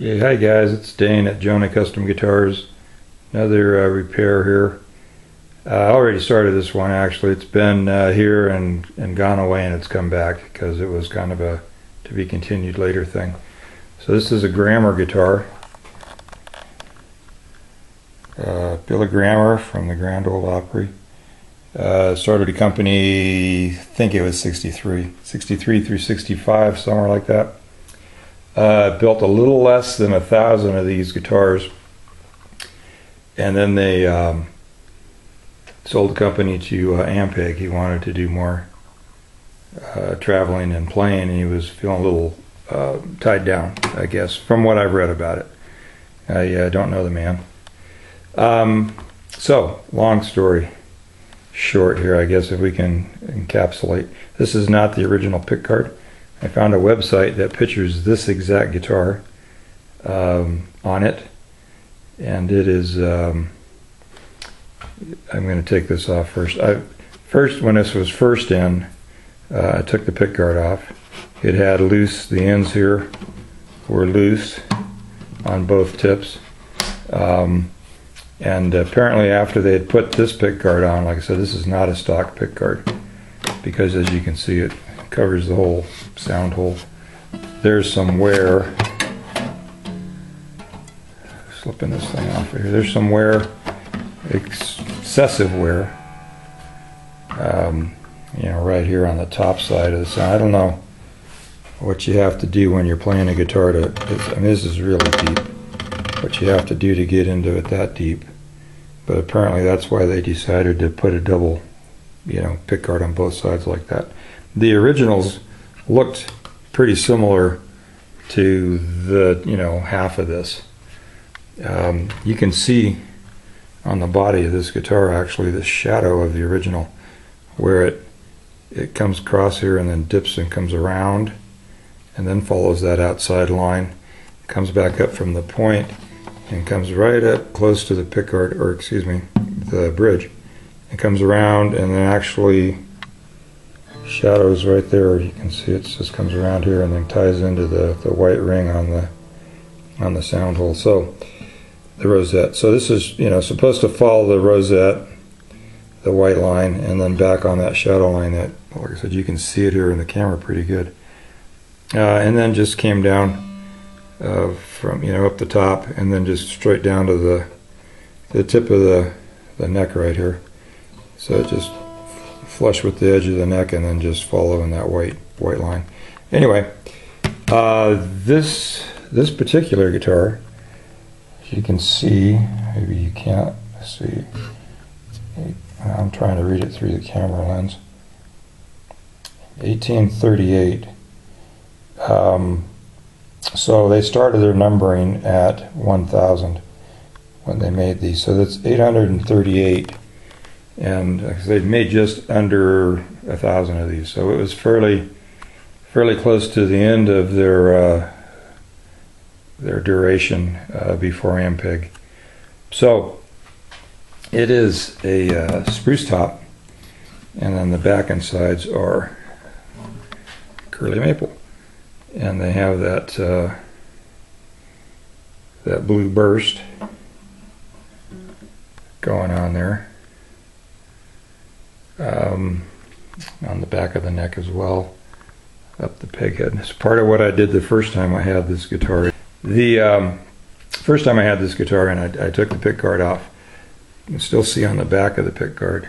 Okay, hi guys, it's Dane at Jonah Custom Guitars. Another uh, repair here. Uh, I already started this one actually. It's been uh, here and, and gone away and it's come back because it was kind of a to be continued later thing. So this is a Grammer guitar. Uh, Billy Grammer from the Grand Ole Opry. Uh, started a company, I think it was 63, 63 through 65, somewhere like that. Uh, built a little less than a thousand of these guitars, and then they um, sold the company to uh, Ampeg. He wanted to do more uh, traveling and playing, and he was feeling a little uh, tied down, I guess, from what I've read about it. I uh, don't know the man. Um, so, long story short here, I guess, if we can encapsulate. This is not the original pickguard. I found a website that pictures this exact guitar um, on it, and it is. Um, I'm going to take this off first. I first when this was first in, uh, I took the pickguard off. It had loose. The ends here were loose on both tips. Um, and apparently, after they had put this pickguard on, like I said, this is not a stock pickguard because, as you can see, it covers the whole sound hole. There's some wear. Slipping this thing off here. There's some wear, excessive wear. Um, you know, right here on the top side of the sound. I don't know what you have to do when you're playing a guitar to. I mean, this is really deep. What you have to do to get into it that deep. But apparently, that's why they decided to put a double, you know, pickguard on both sides like that. The originals looked pretty similar to the you know half of this. Um, you can see on the body of this guitar actually the shadow of the original, where it it comes across here and then dips and comes around, and then follows that outside line, comes back up from the point, and comes right up close to the pickguard, or excuse me, the bridge, and comes around and then actually shadows right there. You can see it just comes around here and then ties into the, the white ring on the on the sound hole. So the rosette. So this is you know supposed to follow the rosette, the white line, and then back on that shadow line. That like I said, you can see it here in the camera pretty good. Uh, and then just came down uh, from you know up the top, and then just straight down to the the tip of the the neck right here. So it just flush with the edge of the neck and then just follow in that white white line. Anyway, uh, this this particular guitar, you can see, maybe you can't see. I'm trying to read it through the camera lens. 1838. Um, so they started their numbering at 1,000 when they made these. So that's 838 and they'd made just under a thousand of these, so it was fairly fairly close to the end of their uh, their duration uh, before Ampeg. So it is a uh, spruce top, and then the back and sides are curly maple, and they have that uh, that blue burst going on there um, on the back of the neck as well, up the peg head. It's part of what I did the first time I had this guitar. The um, first time I had this guitar and I, I took the pick guard off, you can still see on the back of the pick guard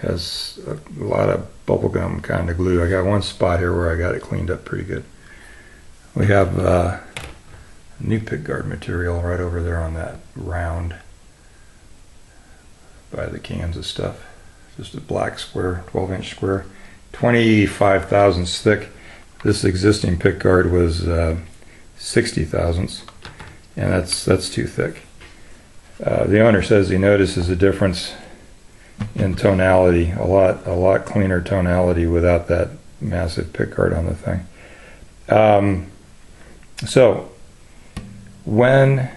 has a lot of bubblegum kind of glue. I got one spot here where I got it cleaned up pretty good. We have uh, new pick guard material right over there on that round by the cans of stuff just a black square, 12 inch square, 25 thousandths thick. This existing pick guard was uh, 60 thousandths, and that's that's too thick. Uh, the owner says he notices a difference in tonality, a lot a lot cleaner tonality without that massive pick guard on the thing. Um, so when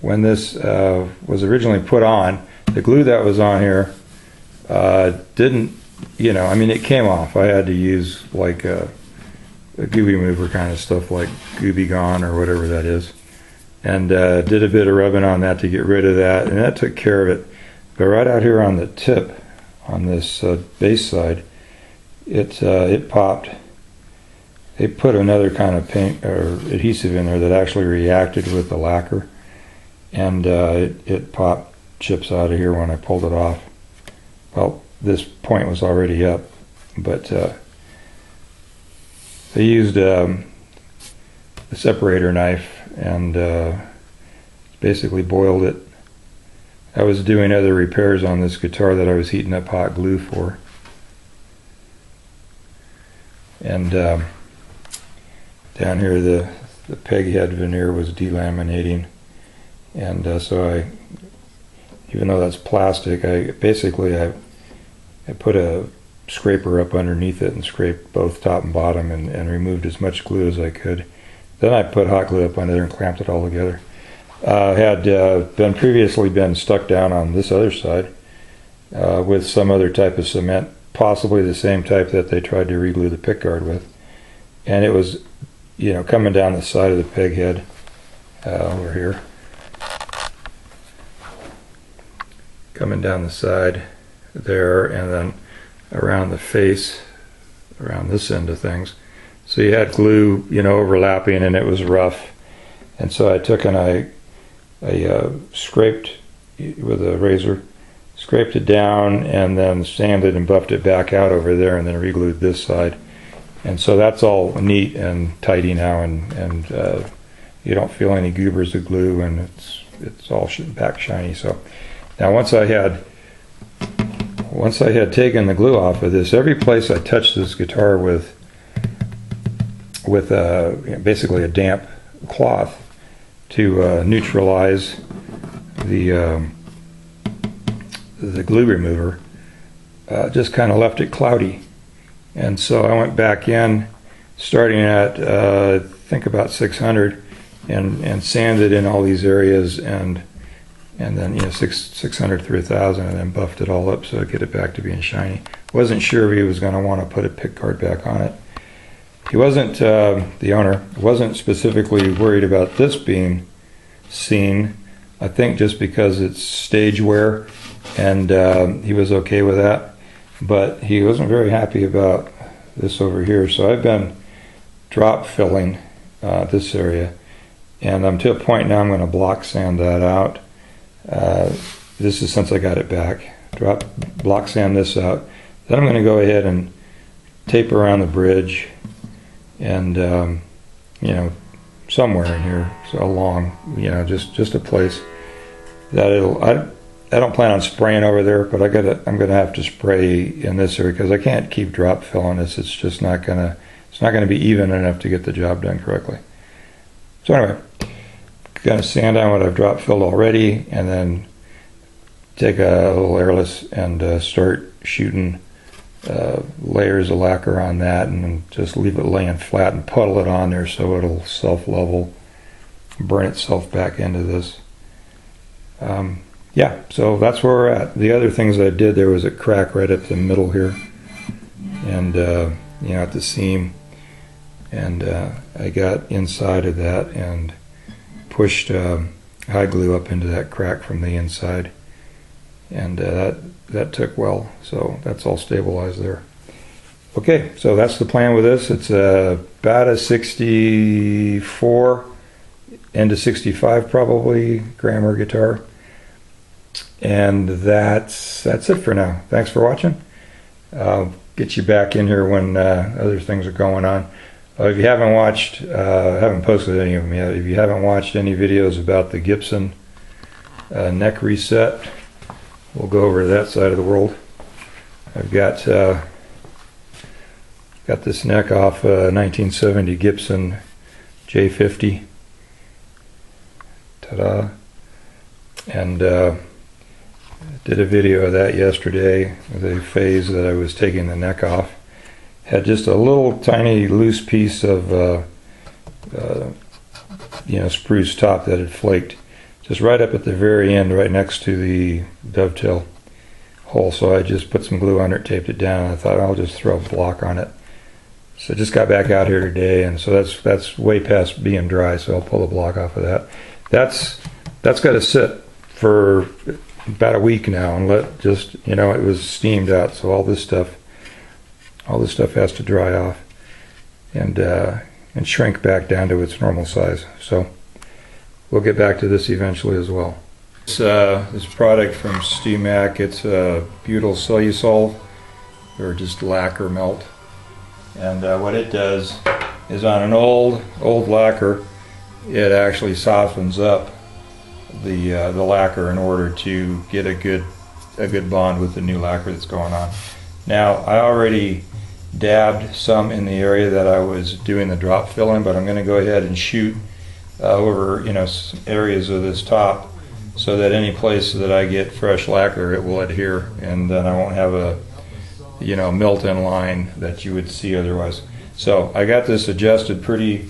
when this uh, was originally put on, the glue that was on here uh, didn't, you know, I mean, it came off. I had to use like a, a gooby remover kind of stuff like Gooby Gone or whatever that is. And uh, did a bit of rubbing on that to get rid of that, and that took care of it. But right out here on the tip, on this uh, bass side, it uh, it popped. They put another kind of paint or adhesive in there that actually reacted with the lacquer, and uh, it, it popped chips out of here when I pulled it off. Well, this point was already up, but uh, they used um, a separator knife and uh, basically boiled it. I was doing other repairs on this guitar that I was heating up hot glue for. And um, down here the, the peg head veneer was delaminating. And uh, so I, even though that's plastic, I basically I, I put a scraper up underneath it and scraped both top and bottom and, and removed as much glue as I could. Then I put hot glue up under there and clamped it all together. Uh, had uh, been previously been stuck down on this other side uh, with some other type of cement, possibly the same type that they tried to reglue the pickguard with, and it was, you know, coming down the side of the peg head uh, over here, coming down the side there, and then around the face, around this end of things. So you had glue, you know, overlapping, and it was rough. And so I took and I, I uh, scraped with a razor, scraped it down, and then sanded and buffed it back out over there, and then reglued this side. And so that's all neat and tidy now, and and uh, you don't feel any goobers of glue, and it's it's all back shiny. So now once I had once I had taken the glue off of this, every place I touched this guitar with with uh, basically a damp cloth to uh, neutralize the um, the glue remover, uh, just kind of left it cloudy. And so I went back in, starting at uh, I think about 600, and and sanded in all these areas and and then you know six 600 through a thousand and then buffed it all up so to get it back to being shiny. Wasn't sure if he was going to want to put a pick guard back on it. He wasn't uh, the owner wasn't specifically worried about this being seen. I think just because it's stage wear and uh, he was okay with that. But he wasn't very happy about this over here. So i've been drop filling uh, this area. And i'm to a point now i'm going to block sand that out uh, this is since I got it back. Drop block sand this out. Then I'm going to go ahead and tape around the bridge and um, you know somewhere in here so along you know just just a place that it'll I, I don't plan on spraying over there but I gotta I'm gonna have to spray in this area because I can't keep drop filling this it's just not gonna it's not gonna be even enough to get the job done correctly so anyway Gonna sand down what I've drop filled already and then take a little airless and uh, start shooting uh, layers of lacquer on that and just leave it laying flat and puddle it on there so it'll self level, burn itself back into this. Um, yeah, so that's where we're at. The other things I did there was a crack right at the middle here and uh, you know at the seam and uh, I got inside of that and pushed uh, hide glue up into that crack from the inside, and uh, that that took well. So that's all stabilized there. Okay, so that's the plan with this. It's uh, about a 64 end of 65 probably Grammer guitar, and that's that's it for now. Thanks for watching. I'll get you back in here when uh, other things are going on. Uh, if you haven't watched, uh, haven't posted any of them yet, if you haven't watched any videos about the Gibson uh, neck reset, we'll go over to that side of the world. I've got uh, got this neck off a 1970 Gibson J50. Ta-da! And uh, did a video of that yesterday, the phase that I was taking the neck off had just a little tiny loose piece of uh, uh, you know spruce top that had flaked just right up at the very end right next to the dovetail hole so I just put some glue under it taped it down I thought I'll just throw a block on it So just got back out here today, and so that's that's way past being dry. So I'll pull the block off of that. That's that's got to sit for about a week now, and let just you know it was steamed out. So all this stuff, all this stuff has to dry off, and uh, and shrink back down to its normal size. So we'll get back to this eventually as well. This, uh, this product from StewMac, it's a butyl cellosolve, or just lacquer melt. And uh, what it does is on an old, old lacquer, it actually softens up the, uh, the lacquer in order to get a good, a good bond with the new lacquer that's going on. Now, I already dabbed some in the area that I was doing the drop fill in, but I'm going to go ahead and shoot uh, over, you know, areas of this top so that any place that I get fresh lacquer, it will adhere, and then I won't have a, you know, melt-in line that you would see otherwise. So I got this adjusted pretty,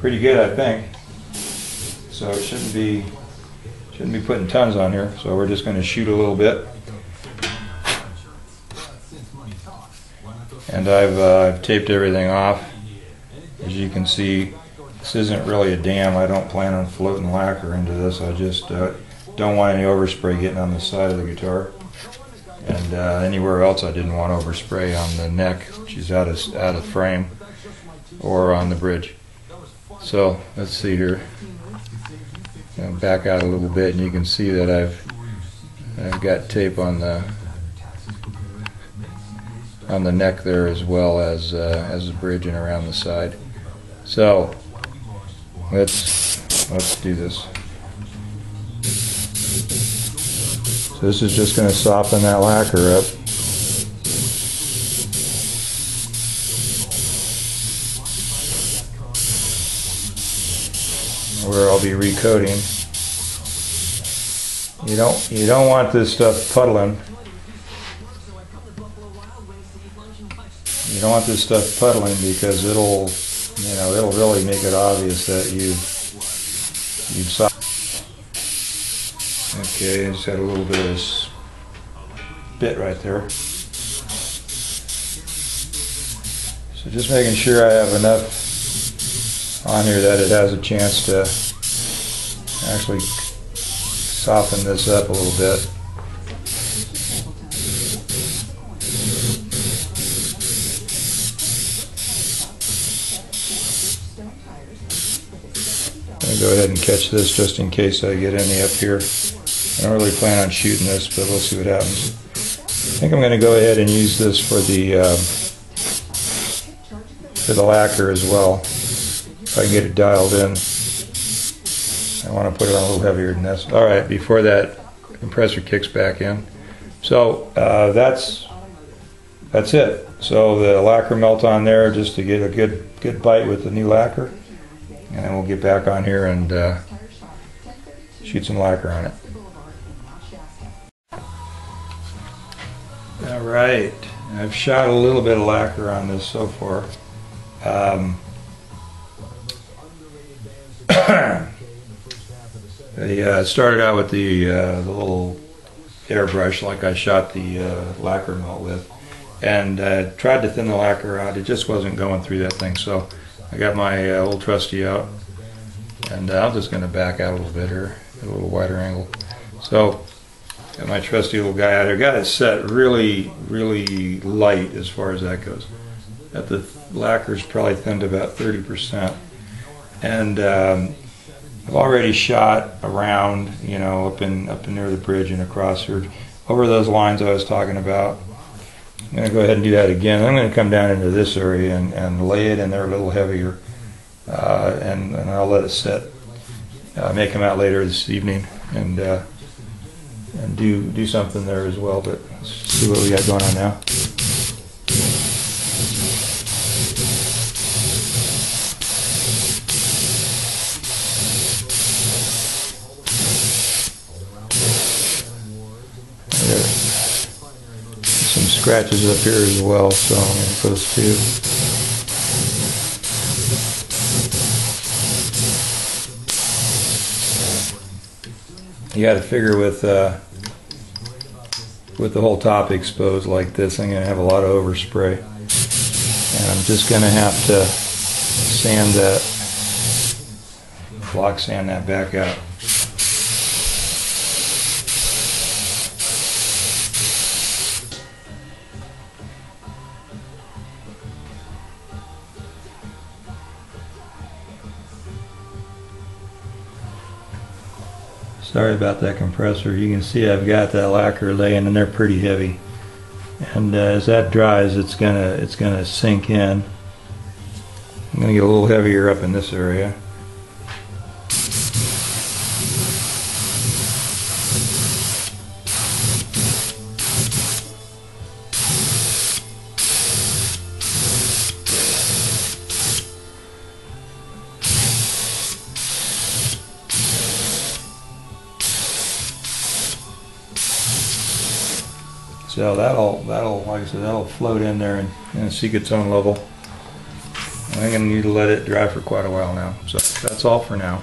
pretty good, I think. So it shouldn't be, shouldn't be putting tons on here. So we're just going to shoot a little bit. And I've, uh, I've taped everything off. As you can see, this isn't really a dam. I don't plan on floating lacquer into this. I just uh, don't want any overspray getting on the side of the guitar. And uh, anywhere else I didn't want overspray on the neck, which is out of, out of frame, or on the bridge. So let's see here. I'll back out a little bit and you can see that I've I've got tape on the on the neck there as well as uh, as the bridge and around the side. So let's let's do this. So this is just going to soften that lacquer up. Where I'll be recoating. You don't you don't want this stuff puddling. You don't want this stuff puddling because it'll you know it'll really make it obvious that you you've softened. Okay, just had a little bit of this bit right there. So just making sure I have enough on here that it has a chance to actually soften this up a little bit. To go ahead and catch this just in case I get any up here. I don't really plan on shooting this, but we'll see what happens. I think I'm going to go ahead and use this for the uh, for the lacquer as well. If I can get it dialed in. I want to put it on a little heavier than this. All right, before that compressor kicks back in. So uh, that's that's it. So the lacquer melt on there just to get a good good bite with the new lacquer, and then we'll get back on here and uh, shoot some lacquer on it. All right, I've shot a little bit of lacquer on this so far. Um, I uh, started out with the uh, the little airbrush like I shot the uh, lacquer melt with and uh, tried to thin the lacquer out. It just wasn't going through that thing. So I got my uh, old trusty out and uh, I'm just going to back out a little bit here, a little wider angle. So got my trusty little guy out here. Got it set really, really light as far as that goes. At the lacquer's probably thinned about 30%. And um, I've already shot around, you know, up in up near the bridge and across here, over those lines I was talking about. I'm going to go ahead and do that again. I'm going to come down into this area and, and lay it in there a little heavier, uh, and, and I'll let it sit. Uh, may come out later this evening and uh, and do do something there as well. But let's see what we got going on now. There. Some scratches up here as well, so I'm going to put those two. You got to figure with uh, with the whole top exposed like this, I'm going to have a lot of overspray. And I'm just gonna have to sand that, block sand that back out. Sorry about that compressor. You can see I've got that lacquer laying and they're pretty heavy. And uh, as that dries, it's gonna it's gonna sink in. I'm gonna get a little heavier up in this area. So that'll that'll like I said that'll float in there and, and seek its own level. I'm gonna need to let it dry for quite a while now. So that's all for now.